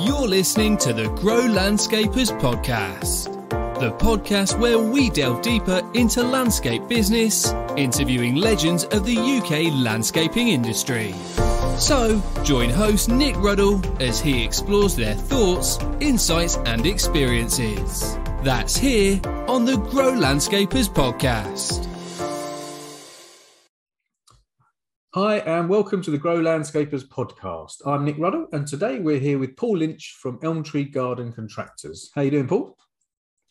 You're listening to the Grow Landscapers Podcast, the podcast where we delve deeper into landscape business, interviewing legends of the UK landscaping industry. So, join host Nick Ruddle as he explores their thoughts, insights, and experiences. That's here on the Grow Landscapers Podcast. Hi, and welcome to the Grow Landscapers podcast. I'm Nick Ruddle, and today we're here with Paul Lynch from Elm Tree Garden Contractors. How you doing, Paul?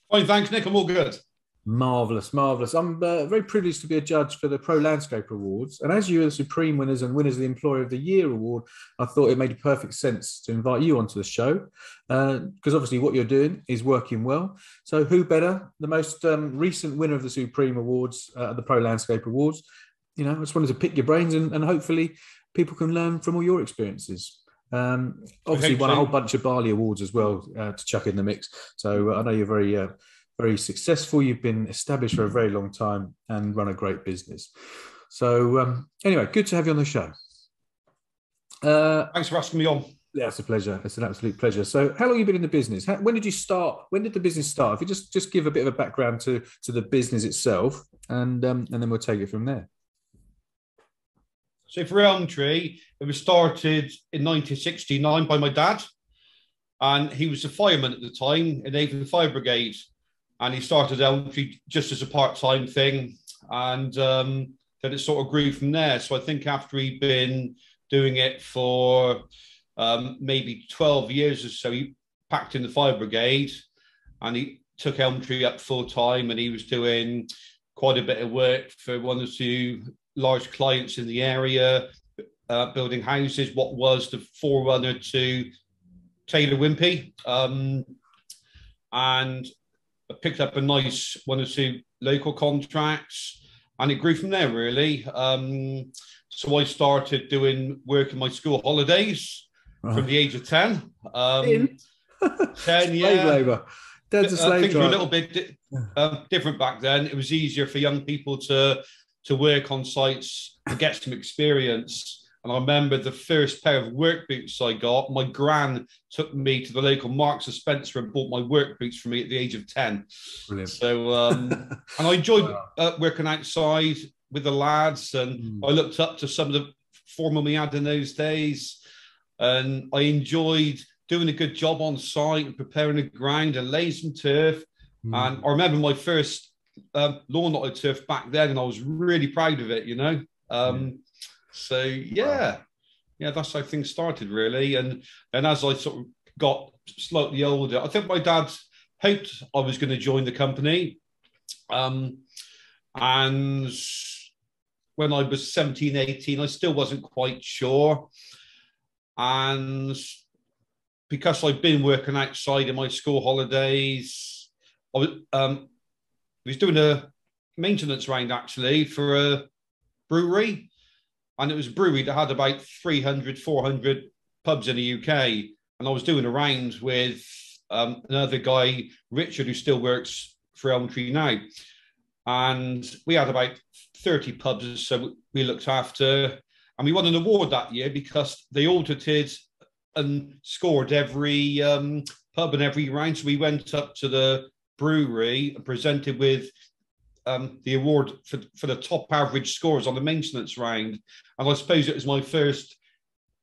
Fine, thanks, Nick. I'm all good. Marvelous, marvelous. I'm uh, very privileged to be a judge for the Pro Landscaper Awards, and as you are the supreme winners and winners of the Employer of the Year award, I thought it made perfect sense to invite you onto the show because uh, obviously what you're doing is working well. So, who better? The most um, recent winner of the Supreme Awards, uh, the Pro Landscaper Awards, you know, I just wanted to pick your brains and, and hopefully people can learn from all your experiences. Um, obviously, won a whole bunch of BALI Awards as well uh, to chuck in the mix. So uh, I know you're very, uh, very successful. You've been established for a very long time and run a great business. So um, anyway, good to have you on the show. Uh, Thanks for asking me on. Yeah, it's a pleasure. It's an absolute pleasure. So, how long have you been in the business? How, when did you start? When did the business start? If you just just give a bit of a background to to the business itself, and um, and then we'll take it from there. So for Elm Tree, it was started in 1969 by my dad, and he was a fireman at the time in Avon Fire Brigade, and he started Elm Tree just as a part-time thing, and um, then it sort of grew from there. So I think after he'd been doing it for um, maybe 12 years or so, he packed in the fire brigade, and he took Elm Tree up full time, and he was doing quite a bit of work for one or two large clients in the area, uh, building houses, what was the forerunner to Taylor Wimpey. Um, and I picked up a nice one or two local contracts, and it grew from there really. Um, so I started doing work in my school holidays right. from the age of 10. Um, 10, yeah. Labor. Dad's a slave uh, things driver. were a little bit uh, different back then. It was easier for young people to to work on sites to get some experience. And I remember the first pair of work boots I got, my gran took me to the local Marks and Spencer and bought my work boots for me at the age of 10. Brilliant. So, um, and I enjoyed wow. uh, working outside with the lads. And mm. I looked up to some of the foremen we had in those days. And I enjoyed doing a good job on site and preparing the ground and laying some turf. Mm. And I remember my first um, lawn I turfed back then, and I was really proud of it. You know, um, so yeah, yeah, that's how things started really. And and as I sort of got slightly older, I think my dad hoped I was going to join the company, um, and when I was 17, 18, I still wasn't quite sure. And because I've been working outside in my school holidays, I was, um, he was doing a maintenance round actually for a brewery. And it was a brewery that had about 300, 400 pubs in the UK. And I was doing a round with um, another guy, Richard, who still works for Elm Tree now. And we had about 30 pubs, so we looked after. And we won an award that year because they audited and scored every um, pub and every round. So we went up to the brewery and presented with um, the award for, for the top average scores on the maintenance round. And I suppose it was my first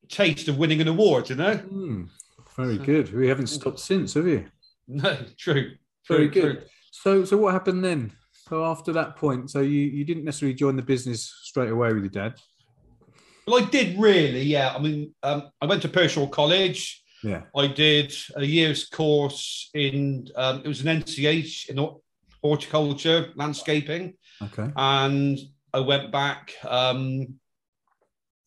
taste of winning an award, you know? Mm, very good. We haven't stopped since, have you? No, true. Very good. True. So, so what happened then? So after that point, so you, you didn't necessarily join the business straight away with your dad? Well, I did really, yeah. I mean, um, I went to Pershore College. Yeah. I did a year's course in um, it was an NCH in horticulture, landscaping. Okay. And I went back um,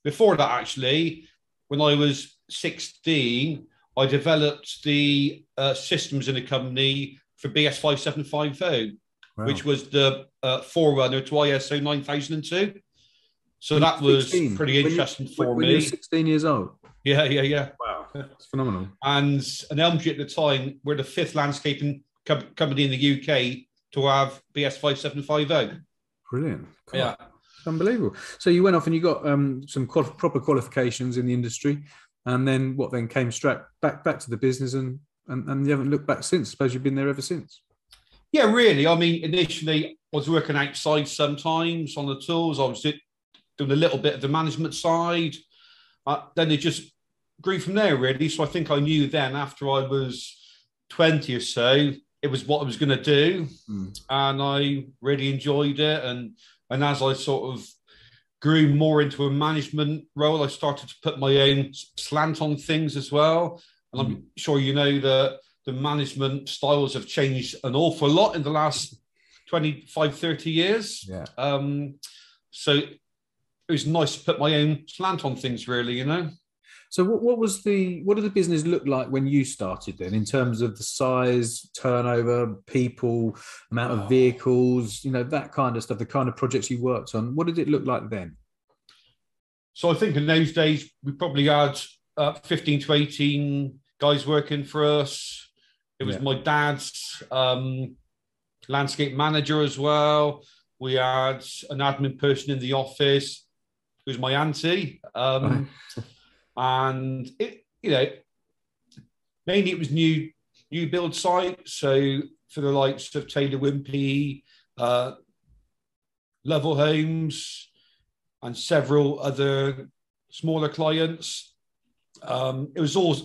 before that actually, when I was 16, I developed the uh, systems in the company for BS 5750, wow. which was the uh, forerunner to ISO 9002. So that was 16. pretty interesting you, for when me. When 16 years old? Yeah, yeah, yeah. Wow, it's phenomenal. And an Elm Tree at the time, we're the fifth landscaping co- company in the UK to have BS five seven five zero. Brilliant. God. Yeah. Unbelievable. So you went off and you got um, some qual- proper qualifications in the industry. and then what then came straight back back to the business and and, and you haven't looked back since. I suppose you've been there ever since. Yeah, really. I mean, initially I was working outside sometimes on the tools. I was doing a little bit of the management side. Uh, then it just grew from there, really. So I think I knew then after I was 20 or so, it was what I was going to do. Mm. And I really enjoyed it. And, and as I sort of grew more into a management role, I started to put my own slant on things as well. And I'm mm. sure you know that the management styles have changed an awful lot in the last 25, 30 years. Yeah. Um, so it was nice to put my own slant on things, really, you know. So what, what was the what did the business look like when you started then in terms of the size, turnover, people, amount of oh. vehicles, you know, that kind of stuff, the kind of projects you worked on. What did it look like then? So I think in those days we probably had uh, 15 to 18 guys working for us. It was yeah. my dad's um, landscape manager as well. We had an admin person in the office who's my auntie. Um, and it, you know, mainly it was new new build site. So for the likes of Taylor Wimpey, uh, Lovell Homes, and several other smaller clients. Um, it was all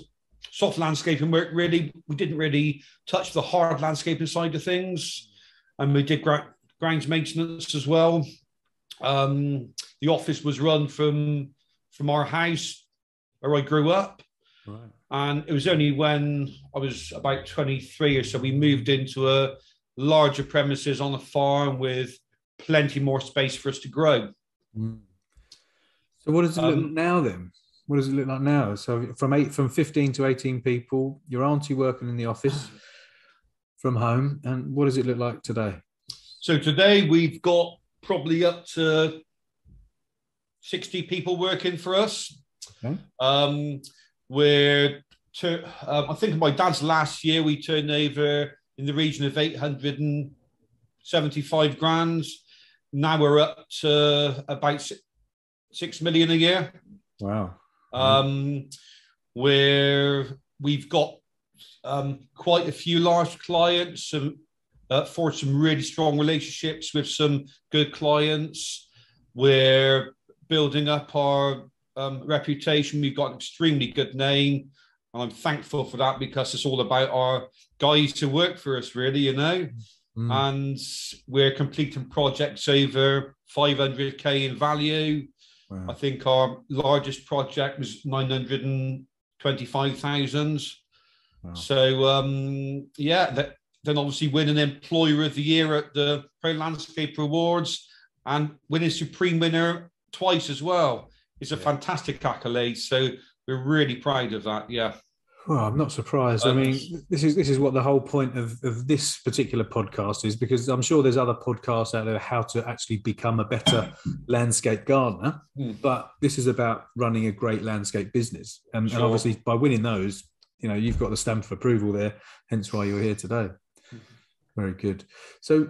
soft landscaping work. Really, we didn't really touch the hard landscaping side of things, and we did gra- grounds maintenance as well. Um, the office was run from from our house where I grew up. Right. And it was only when I was about 23 or so, we moved into a larger premises on a farm with plenty more space for us to grow. Mm. So, what does it look um, now then? What does it look like now? So, from eight, from 15 to 18 people, your auntie working in the office from home, and what does it look like today? So, today we've got probably up to 60 people working for us. Okay. Um, we're, to, um, I think my dad's last year, we turned over in the region of 875 grand. Now we're up to about six million a year. Wow. Um, where we've got um, quite a few large clients, and uh, for some really strong relationships with some good clients. We're building up our um, reputation. We've got an extremely good name. And I'm thankful for that because it's all about our guys who work for us, really, you know. Mm. And we're completing projects over 500k in value. Wow. I think our largest project was 925,000. Wow. So, um, yeah, that, then obviously win an Employer of the Year at the Pro Landscape Awards and winning Supreme Winner twice as well. It's a fantastic accolade. So we're really proud of that. Yeah. Well, I'm not surprised. Um, I mean, this is this is what the whole point of, of this particular podcast is because I'm sure there's other podcasts out there how to actually become a better landscape gardener, mm. but this is about running a great landscape business, and, sure. and, obviously by winning those, you know, you've got the stamp of approval there. Hence why you're here today. Mm-hmm. Very good. So,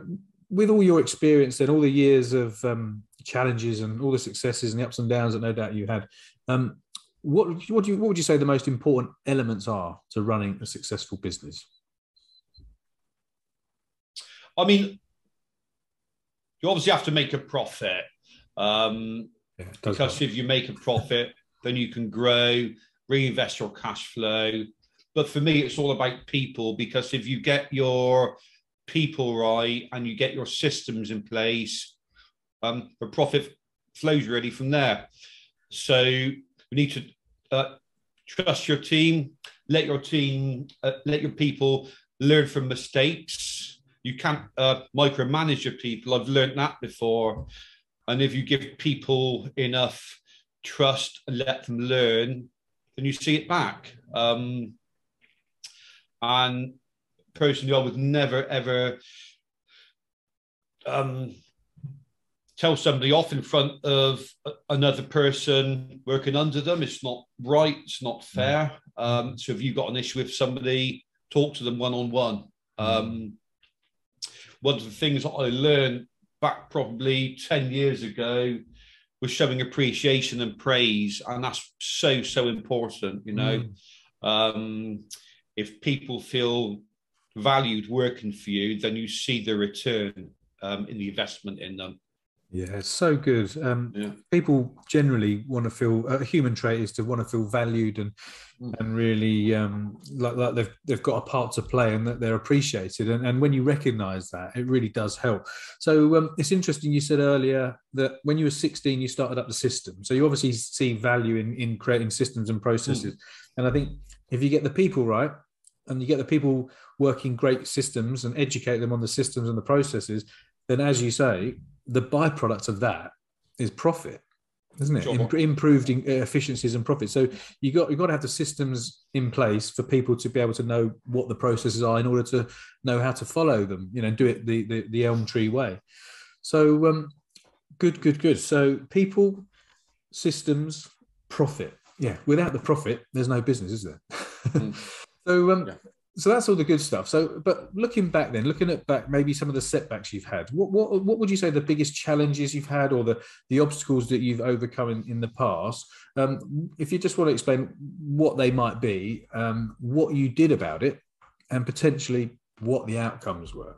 with all your experience and all the years of um, challenges and all the successes and the ups and downs that no doubt you had. Um, what what do you what would you say the most important elements are to running a successful business? I mean, you obviously have to make a profit. Um, yeah, because if you make a profit, then you can grow, reinvest your cash flow. But for me, it's all about people because if you get your people right and you get your systems in place, um, the profit flows really from there. So we need to uh, trust your team, let your team, uh, let your people learn from mistakes. You can't uh, micromanage your people. I've learned that before. And if you give people enough trust and let them learn, then you see it back. Um, and personally, I would never ever um, tell somebody off in front of another person working under them. It's not right. It's not fair. Um, so if you've got an issue with somebody, talk to them one on one. One of the things that I learned back probably 10 years ago was showing appreciation and praise, and that's so so important. You know, mm. um, if people feel valued working for you, then you see the return um, in the investment in them. Yeah, it's so good. Um, yeah. People generally want to feel a human trait is to want to feel valued and mm. and really um, like, like they've they've got a part to play and that they're appreciated. And, and when you recognise that, it really does help. So um, it's interesting. You said earlier that when you were 16, you started up the system. So you obviously see value in in creating systems and processes. Mm. And I think if you get the people right, and you get the people working great systems and educate them on the systems and the processes, then as you say the byproduct of that is profit isn't it? Sure. improved efficiencies and profits. So you got you got to have the systems in place for people to be able to know what the processes are in order to know how to follow them you know do it the the, the elm tree way. So um good good good. So people systems profit. Yeah without the profit there's no business is there? Mm. so um yeah so that's all the good stuff. So, but looking back, then looking at back, maybe some of the setbacks you've had. What what what would you say the biggest challenges you've had, or the the obstacles that you've overcome in, in the past? Um, if you just want to explain what they might be, um, what you did about it, and potentially what the outcomes were.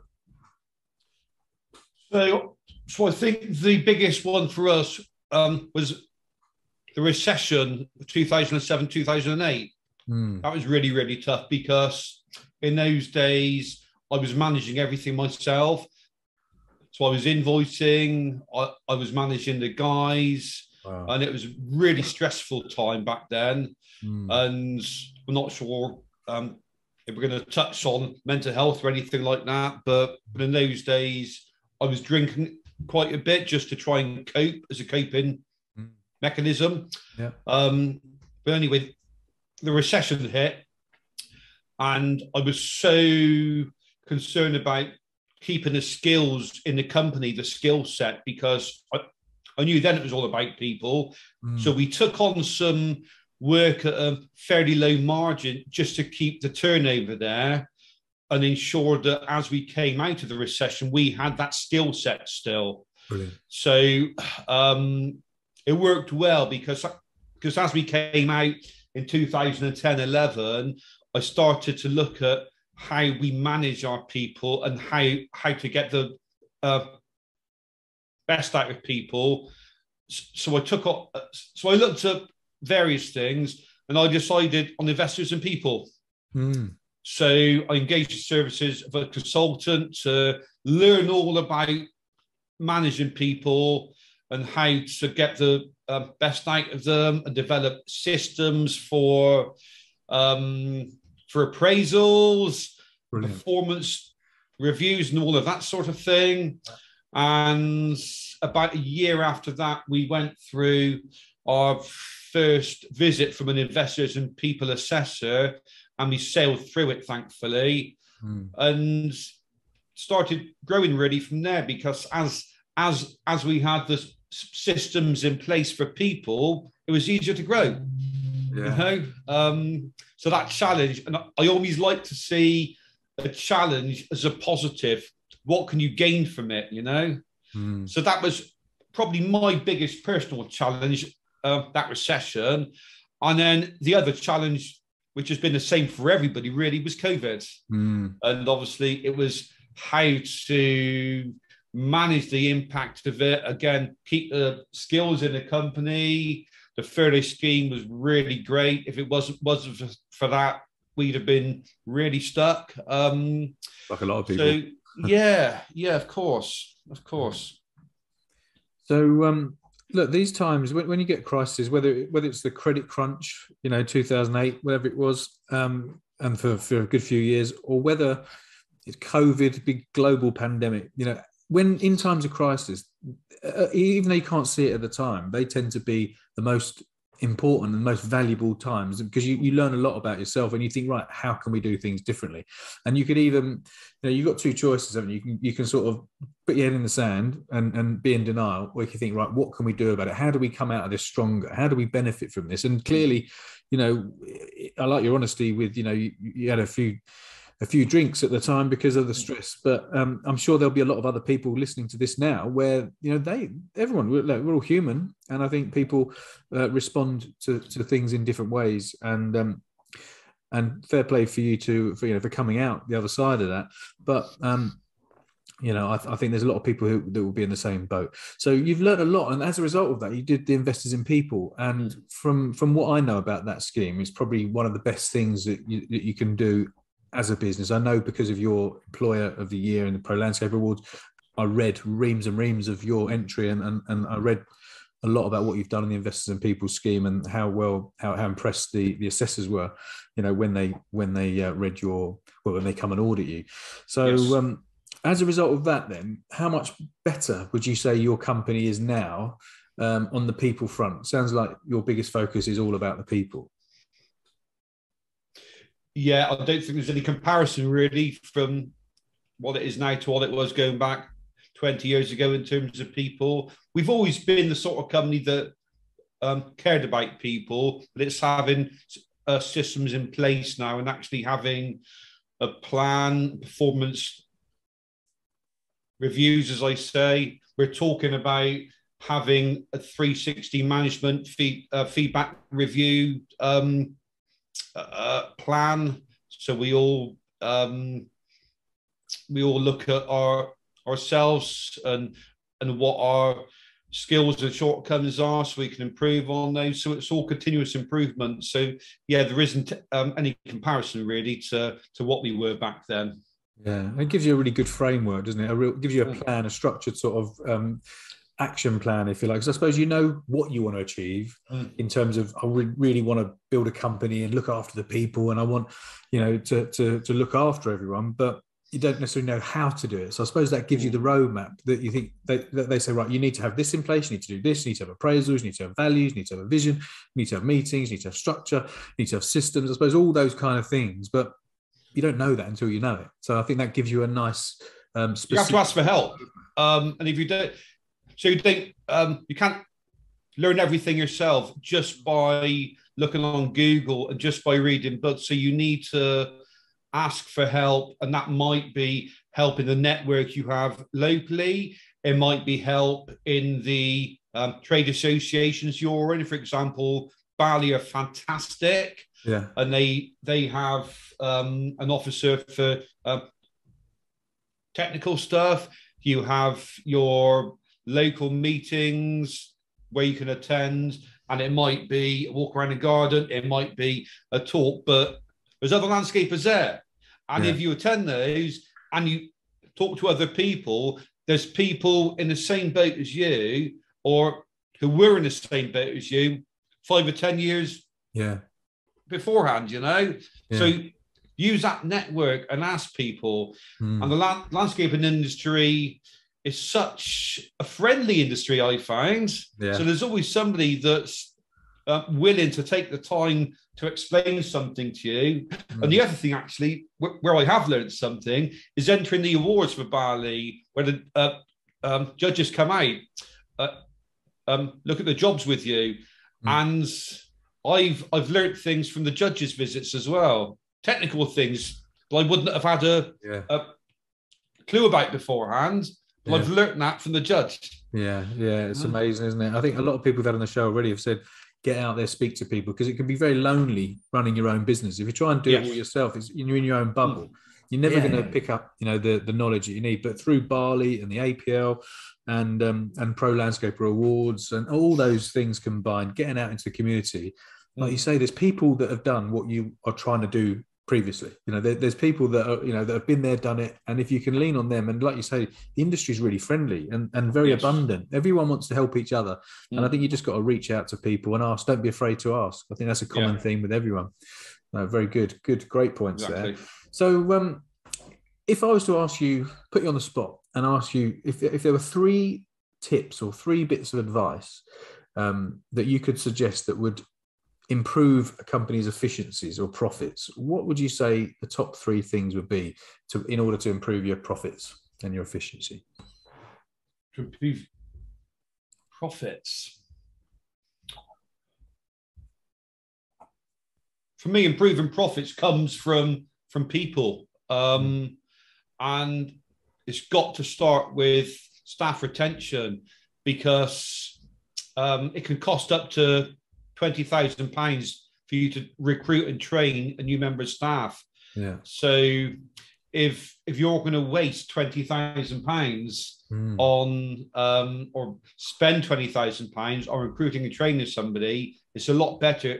So, so I think the biggest one for us um, was the recession of 2007 2008 Mm. That was really, really tough because in those days I was managing everything myself. So I was invoicing, I, I was managing the guys, wow. and it was a really stressful time back then. Mm. And I'm not sure um, if we're going to touch on mental health or anything like that, but, but in those days I was drinking quite a bit just to try and cope as a coping mm. mechanism. Yeah. Um, but anyway, the recession hit, and I was so concerned about keeping the skills in the company, the skill set, because I, I knew then it was all about people. Mm. So we took on some work at a fairly low margin just to keep the turnover there and ensure that as we came out of the recession, we had that skill set still. Brilliant. So um, it worked well because because as we came out in 2010 11, I started to look at how we manage our people and how how to get the uh, best out of people. So I took up, so I looked at various things, and I decided on investors in people. Mm. So I engaged the services of a consultant to learn all about managing people and how to get the uh, best out of them and develop systems for um, for appraisals, Brilliant. performance reviews, and all of that sort of thing. And about a year after that, we went through our first visit from an investors in people assessor, and we sailed through it, thankfully, mm. and started growing really from there. Because as as as we had the systems in place for people, it was easier to grow. Yeah. You know, um, so that challenge, and I always like to see a challenge as a positive. What can you gain from it? You know, mm. so that was probably my biggest personal challenge. Uh, that recession, and then the other challenge, which has been the same for everybody, really, was COVID, mm. and obviously it was how to manage the impact of it. Again, keep the skills in the company. The furlough scheme was really great. If it wasn't wasn't for that, we'd have been really stuck. Um, like a lot of people. So yeah, yeah, of course, of course. So um, look, these times when, when you get crises, whether whether it's the credit crunch, you know, two thousand eight, whatever it was, um, and for, for a good few years, or whether it's COVID, big global pandemic, you know, when in times of crisis, uh, even though you can't see it at the time, they tend to be the most important and most valuable times because you, you learn a lot about yourself and you think right how can we do things differently? And you could even you know you've got two choices haven't you? you can you can sort of put your head in the sand and and be in denial or you can think right what can we do about it? How do we come out of this stronger? How do we benefit from this? And clearly you know i like your honesty with you know you, you had a few a few drinks at the time because of the stress. But um, I'm sure there'll be a lot of other people listening to this now where you know they everyone we're, we're all human, and I think people uh, respond to, to things in different ways. And um, and fair play for you to for you know for coming out the other side of that. But um, you know, I, th- I, think there's a lot of people who that will be in the same boat. So you've learned a lot, and as a result of that, you did the investors in people. And from from what I know about that scheme, it's probably one of the best things that you, that you can do as a business. I know because of your employer of the year and the Pro Landscape Awards, I read reams and reams of your entry, and and, and I read a lot about what you've done in the investors in people scheme and how well how, how impressed the the assessors were you know when they when they uh, read your well when they come and audit you so yes. um as a result of that, then, how much better would you say your company is now um, on the people front? Sounds like your biggest focus is all about the people. Yeah, I don't think there's any comparison really from what it is now to what it was going back 20 years ago in terms of people. We've always been the sort of company that um, cared about people, but it's having uh, systems in place now and actually having a plan, performance reviews, as I say. We're talking about having a 360 management feed, uh, feedback review um, uh, plan. So we all um, we all look at our ourselves and and what our skills and shortcomings are so we can improve on those so it's all continuous improvement so yeah there isn't um, any comparison really to to what we were back then yeah, it gives you a really good framework, doesn't it? A real gives you a plan, a structured sort of um, action plan, if you like. Because I suppose you know what you want to achieve mm. in terms of I really want to build a company and look after the people, and I want you know to to to look after everyone, but you don't necessarily know how to do it. So I suppose that gives you the roadmap that you think they, that they say, right, you need to have this in place, you need to do this, you need to have appraisals, you need to have values, you need to have a vision, you need to have meetings, you need to have structure, you need to have systems, I suppose all those kind of things. But you don't know that until you know it. So I think that gives you a nice. Um, specific- you have to ask for help, um, and if you don't, so you think um, you can't learn everything yourself just by looking on Google and just by reading books. So you need to ask for help, and that might be help in the network you have locally. It might be help in the um, trade associations you're in. For example, Bali are fantastic. Yeah. And they they have um, an officer for uh, technical stuff. You have your local meetings where you can attend, and it might be a walk around the garden, it might be a talk, but there's other landscapers there. And yeah. if you attend those and you talk to other people, there's people in the same boat as you or who were in the same boat as you five or 10 years yeah beforehand, you know? Yeah. So use that network and ask people. Mm. And the la- landscaping industry is such a friendly industry, I find. Yeah. So there's always somebody that's uh, willing to take the time to explain something to you. Mm. And the other thing, actually, wh- where I have learned something is entering the awards for Bali, where the uh, um, judges come out, uh, um, look at the jobs with you, mm. and I've I've learnt things from the judges' visits as well, technical things that I wouldn't have had a, yeah. a clue about beforehand. Yeah. I've learnt that from the judge. Yeah, yeah, it's amazing, isn't it? I think a lot of people have that on the show already have said, get out there, speak to people, because it can be very lonely running your own business. If you try and do yes. it all yourself, it's, you're in your own bubble. Mm. You're never yeah. going to pick up, you know, the the knowledge that you need. But through Bali and the APL and um, and Pro Landscaper Awards and all those things combined, getting out into the community, like you say, there's people that have done what you are trying to do previously. You know, there, there's people that are, you know, that have been there, done it. And if you can lean on them, and like you say, the industry is really friendly and, and very yes. abundant. Everyone wants to help each other. Mm. And I mm. think you just got to reach out to people and ask. Don't be afraid to ask. I think that's a common yeah. theme with everyone. No, very good. Good, great points exactly. there. So, um, if I was to ask you, put you on the spot and ask you if, if there were three tips or three bits of advice um, that you could suggest that would improve a company's efficiencies or profits, what would you say the top three things would be to in order to improve your profits and your efficiency? To improve profits. For me, improving profits comes from from people. Um, and it's got to start with staff retention because um, it can cost up to twenty thousand pounds for you to recruit and train a new member of staff. Yeah. So if if you're going to waste twenty thousand pounds mm. on um, or spend twenty thousand pounds on recruiting and training somebody, it's a lot better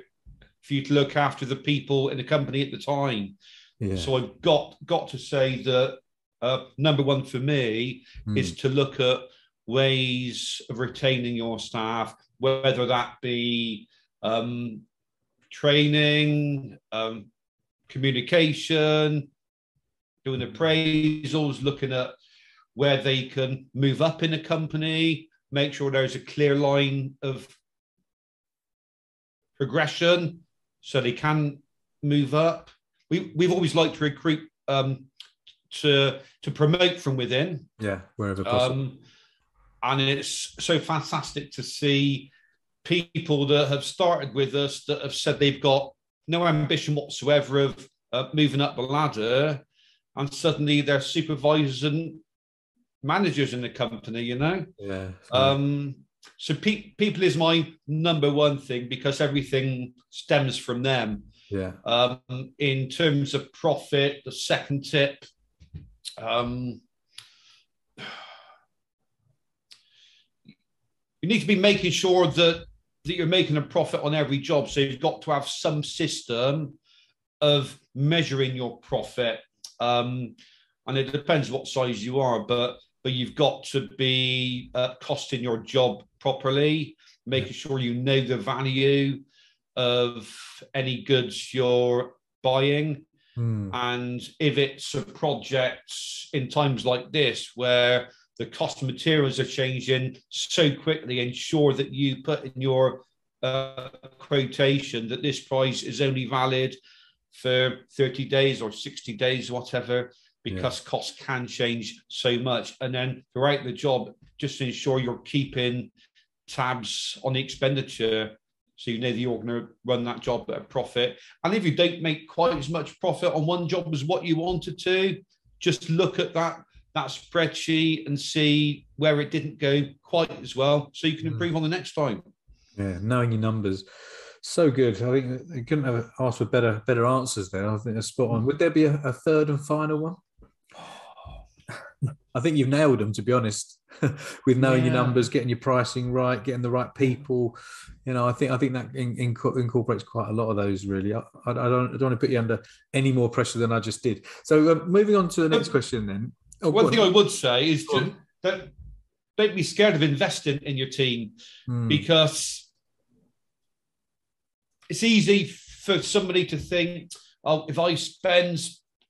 for you to look after the people in the company at the time. Yeah. So I've got got to say that uh, number one for me mm. is to look at ways of retaining your staff, whether that be um, training, um, communication, doing appraisals, looking at where they can move up in a company, make sure there's a clear line of progression so they can move up. We, we've always liked to recruit um, to to promote from within. Yeah, wherever possible. Um, and it's so fantastic to see people that have started with us that have said they've got no ambition whatsoever of uh, moving up the ladder, and suddenly they're supervisors and managers in the company. You know. Yeah. Um, so pe- people is my number one thing because everything stems from them. Yeah. Um, in terms of profit, the second tip. Um, you need to be making sure that that you're making a profit on every job. So you've got to have some system of measuring your profit. Um, and it depends what size you are, but but you've got to be uh, costing your job properly, making sure you know the value of any goods you're buying. Mm. And if it's a project in times like this where the cost of materials are changing so quickly, ensure that you put in your uh, quotation that this price is only valid for 30 days or 60 days, whatever, because yeah. costs can change so much. And then throughout the job, just ensure you're keeping tabs on the expenditure so you know that you're going to run that job at a profit. And if you don't make quite as much profit on one job as what you wanted to, just look at that that spreadsheet and see where it didn't go quite as well, so you can mm. improve mm. on the next time. Yeah, knowing your numbers, so good. I think you couldn't have asked for better better answers there. I think they're spot on. Would there be a, a third and final one? I think you've nailed them, to be honest. with knowing yeah. your numbers, getting your pricing right, getting the right people. You know, I think I think that in, in, incorporates quite a lot of those. Really, I, I, don't I don't want to put you under any more pressure than I just did. So, uh, moving on to the next question, then. Oh, One thing on. I would say is to, that don't be scared of investing in your team hmm. because it's easy for somebody to think, oh, if I spend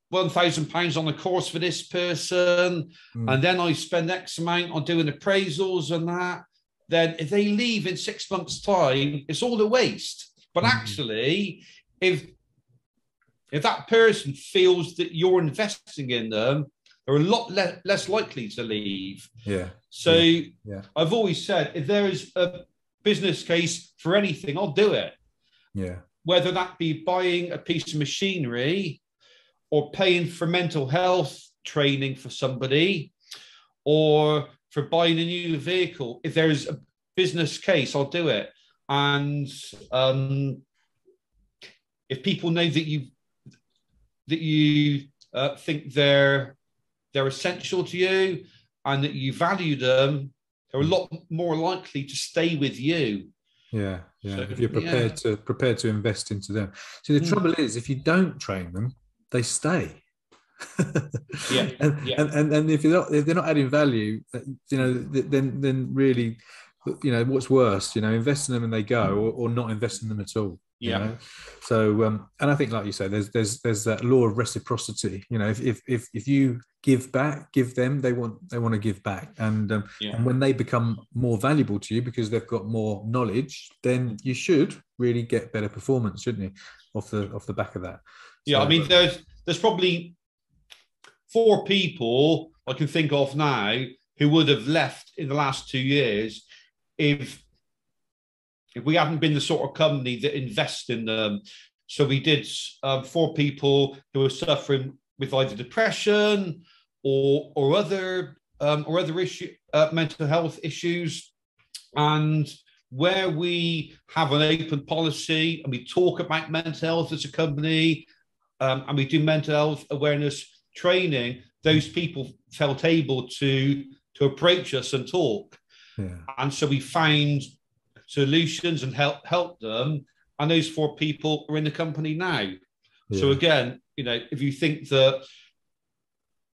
one thousand pounds on a course for this person, mm. and then I spend X amount on doing appraisals and that. Then if they leave in six months' time, it's all a waste. But mm. actually, if if that person feels that you're investing in them, they're a lot le- less likely to leave. Yeah. So yeah. yeah. I've always said if there is a business case for anything, I'll do it. Yeah. Whether that be buying a piece of machinery or paying for mental health training for somebody or for buying a new vehicle. If there's a business case, I'll do it. And um, if people know that you that you uh, think they're they're essential to you and that you value them, they're a lot more likely to stay with you. Yeah, yeah. So, if you're prepared yeah. to prepared to invest into them. See, the mm. trouble is, if you don't train them, they stay. yeah, and, yeah. And, and and if they're not if they're not adding value, uh, you know, then then really, you know, what's worse, you know, invest in them and they go, or, or not invest in them at all. Yeah. know? So um, and I think, like you say, there's there's there's that law of reciprocity. You know, if if if, if you give back, give them, they want they want to give back, and um, yeah. and when they become more valuable to you because they've got more knowledge, then you should really get better performance, shouldn't you, off the off the back of that. Yeah, I mean, there's there's probably four people I can think of now who would have left in the last two years if we hadn't been the sort of company that invest in them. So we did um, four people who were suffering with either depression or or other um, or other issue uh, mental health issues, and where we have an open policy and we talk about mental health as a company, um, and we do mental health awareness training, those people felt able to to approach us and talk. Yeah. And so we found solutions and help help them. And those four people are in the company now. Yeah. So again, you know, if you think that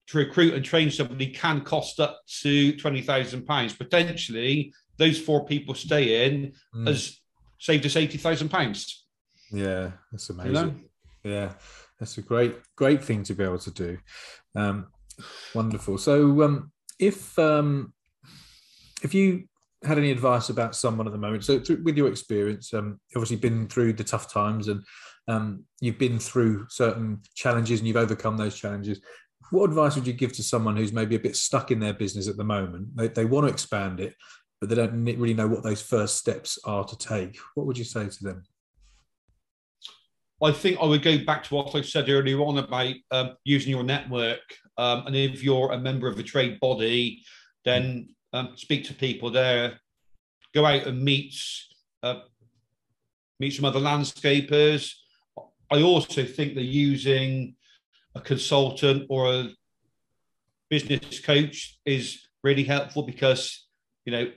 to recruit and train somebody can cost up to twenty thousand pounds, potentially those four people stay in mm. has saved us eighty thousand pounds. Yeah, that's amazing. You know? Yeah, that's a great, great thing to be able to do. Um, wonderful. So, um, if um, if you had any advice about someone at the moment, so through, with your experience, um, obviously been through the tough times and um, you've been through certain challenges and you've overcome those challenges. What advice would you give to someone who's maybe a bit stuck in their business at the moment? They, they want to expand it, but they don't really know what those first steps are to take. What would you say to them? I think I would go back to what I said earlier on about um, using your network. Um, and if you're a member of a trade body, then um, speak to people there, go out and meet uh, meet some other landscapers. I also think that using a consultant or a business coach is really helpful because you know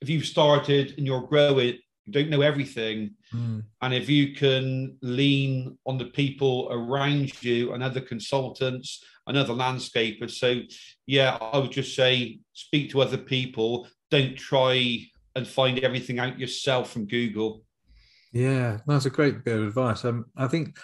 if you've started and you're growing you don't know everything. Mm. and if you can lean on the people around you and other consultants and other landscapers. So yeah i would just say speak to other people. Don't try and find everything out yourself from google. Yeah that's a great bit of advice. Um, i think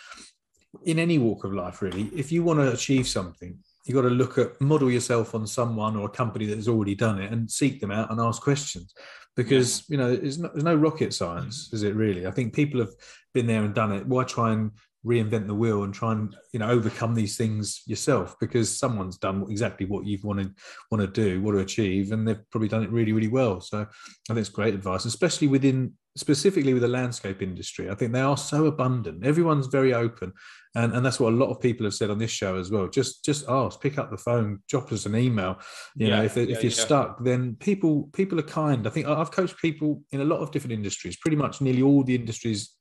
in any walk of life really if you want to achieve something you've got to look at model yourself on someone or a company that has already done it and seek them out and ask questions. Because you know there's no, there's no rocket science is it really? I think people have been there and done it. Why try and reinvent the wheel and try and you know overcome these things yourself? Because someone's done exactly what you've wanted want to do want to achieve and they've probably done it really really well. So i think it's great advice especially within specifically with the landscape industry. I think they are so abundant. Everyone's very open and, and that's what a lot of people have said on this show as well just just ask pick up the phone drop us an email you yeah, know if, if you're yeah. stuck then people people are kind i think i've coached people in a lot of different industries pretty much nearly all the industries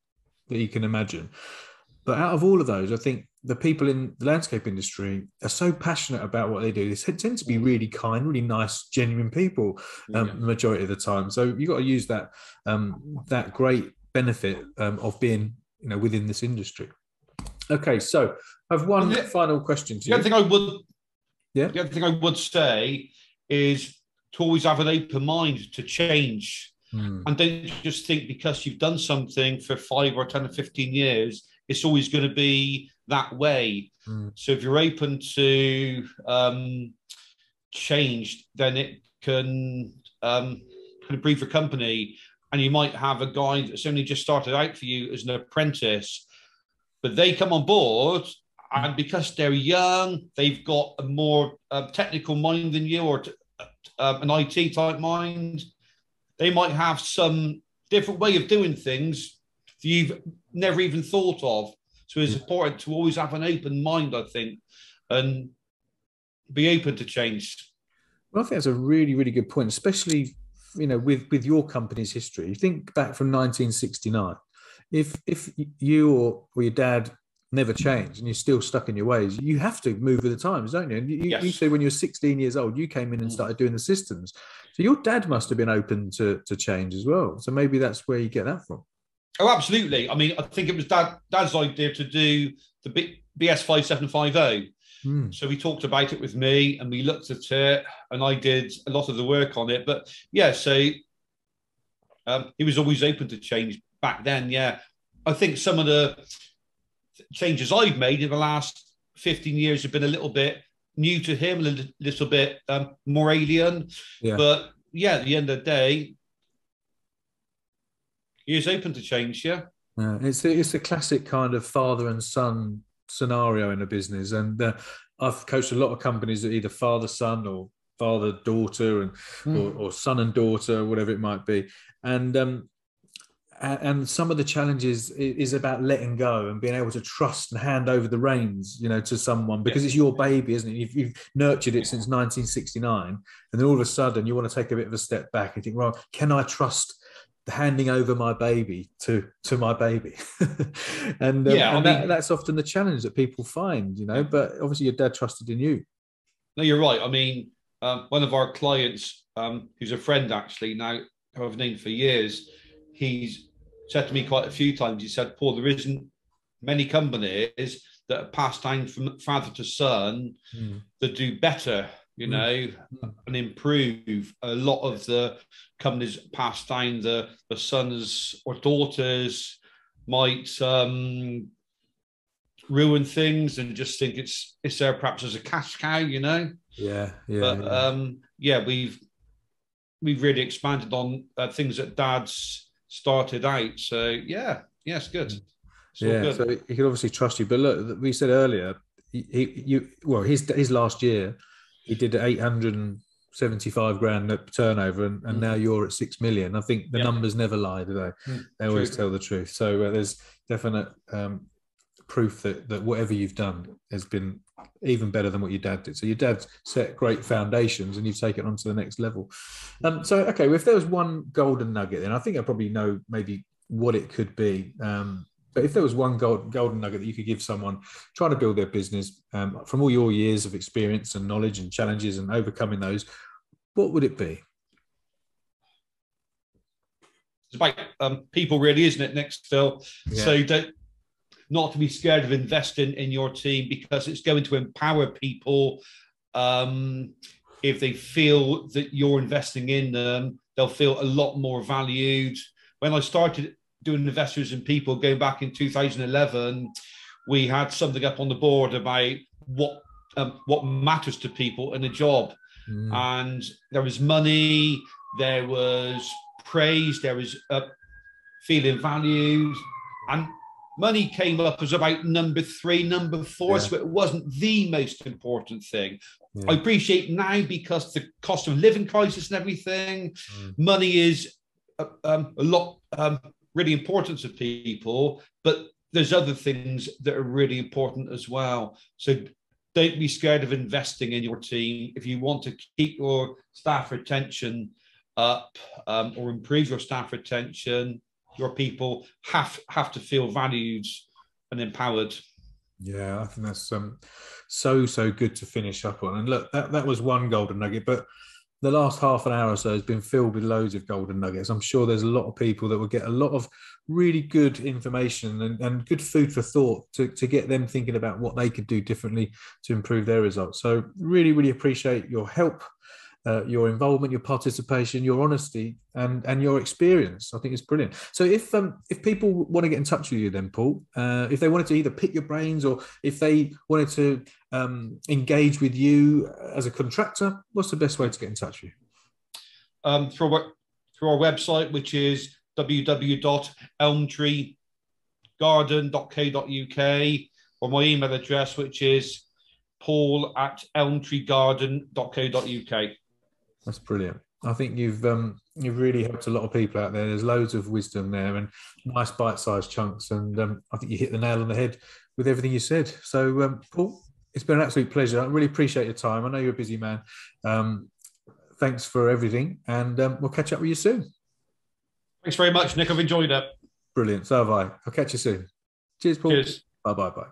that you can imagine but out of all of those, I think the people in the landscape industry are so passionate about what they do. They tend to be really kind, really nice, genuine people um, yeah. majority of the time. So you've got to use that um, that great benefit um, of being you know within this industry. Okay, so I have one the, final question to the you. The thing I would, yeah, the other thing I would say is to always have an open mind to change, hmm. and don't just think because you've done something for five or ten or fifteen years it's always going to be that way. Mm. So if you're open to um, change, then it can um, kind of breed for company. And you might have a guy that's only just started out for you as an apprentice, but they come on board, and because they're young, they've got a more uh, technical mind than you, or uh, an IT type mind. They might have some different way of doing things you've never even thought of. So it's important to always have an open mind, I think, and be open to change. Well, I think that's a really, really good point, especially you know with with your company's history. You think back from 1969. If if you or, or your dad never changed and you're still stuck in your ways, you have to move with the times, don't you? And you, yes. you say when you're 16 years old, you came in and mm. started doing the systems. So your dad must have been open to, to change as well. So maybe that's where you get that from. Oh, absolutely. I mean, I think it was Dad, Dad's idea to do the BS seven five zero. Hmm. So we talked about it with me, and we looked at it, and I did a lot of the work on it. But yeah, so um, he was always open to change back then. Yeah, I think some of the changes I've made in the last fifteen years have been a little bit new to him, a little, bit um, more alien. Yeah. But yeah, at the end of the day, he is open to change. Yeah, yeah it's a, it's a classic kind of father and son scenario in a business, and uh, I've coached a lot of companies that either father son or father daughter and mm. or, or, son and daughter, whatever it might be, and um, and some of the challenges is about letting go and being able to trust and hand over the reins you know to someone because yeah. it's your baby isn't it? You've, you've, nurtured it since 1969 and then all of a sudden you want to take a bit of a step back and think well can i trust handing over my baby to to my baby? And, um, yeah, and that, that's often the challenge that people find you know but obviously your dad trusted in you. No you're right. I mean um, one of our clients um, who's a friend actually now who i've known for years he's said to me quite a few times he said paul there isn't many companies that are passed down from father to son mm. that do better you hmm. know, mm. and improve a lot of the companies passed down the, the sons or daughters might um, ruin things and just think it's it's there perhaps as a cash cow, you know. Yeah, yeah. But yeah, um, yeah we've we've really expanded on uh, things that Dad's started out. So yeah, yes, good. yeah, good. so he can obviously trust you. But look, we said earlier, he, he you well, his his last year he did 875 grand turnover and, and mm. now you're at 6 million i think the numbers never lie do they mm, they always true. tell the truth so uh, there's definite um, proof that, that whatever you've done has been even better than what your dad did so your dad set great foundations and you've taken it on to the next level um, so okay if there was one golden nugget then i think i probably know maybe what it could be um, but if there was one gold, golden nugget that you could give someone trying to build their business um, from all your years of experience and knowledge and challenges and overcoming those, what would it be? It's about um, people, really, isn't it, next, Phil? Yeah. So don't not to be scared of investing in your team because it's going to empower people. Um, if they feel that you're investing in them, they'll feel a lot more valued. When I started doing investors in people going back in 2011 we had something up on the board about what um, what matters to people in a job mm. and there was money there was praise there was uh, feeling valued and money came up as about number three number four yeah. so it wasn't the most important thing yeah. i appreciate now because the cost of living crisis and everything mm. money is uh, um, a lot um, really important to people, but there's other things that are really important as well. So don't be scared of investing in your team. If you want to keep your staff retention up um, or improve your staff retention, your people have have to feel valued and empowered. Yeah, I think that's um, so so good to finish up on. And look, that, that was one golden nugget, but the last half an hour or so has been filled with loads of golden nuggets. I'm sure there's a lot of people that will get a lot of really good information and, and good food for thought to, to get them thinking about what they could do differently to improve their results. So, really, really appreciate your help uh, your involvement, your participation, your honesty, and and your experience. I think it's brilliant. So if um, if people want to get in touch with you, then Paul, uh, if they wanted to either pick your brains or if they wanted to um, engage with you as a contractor, what's the best way to get in touch with you? Um, through our, through our website, which is www.elmtreegarden.co.uk, or my email address, which is paul at elmtreegarden.co.uk. That's brilliant. I think you've um, you've really helped a lot of people out there. There's loads of wisdom there and nice bite-sized chunks, and um, I think you hit the nail on the head with everything you said. So, um, Paul, it's been an absolute pleasure. I really appreciate your time. I know you're a busy man. Um, thanks for everything, and um, we'll catch up with you soon. Thanks very much, Nick. I've enjoyed it. Brilliant. So have I. I'll catch you soon. Cheers, Paul. Cheers. Bye, bye, bye.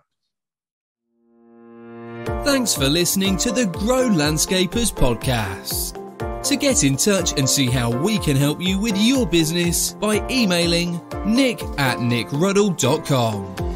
Thanks for listening to the Grow Landscapers podcast. To get in touch and see how we can help you with your business by emailing nick at nickruddle.com.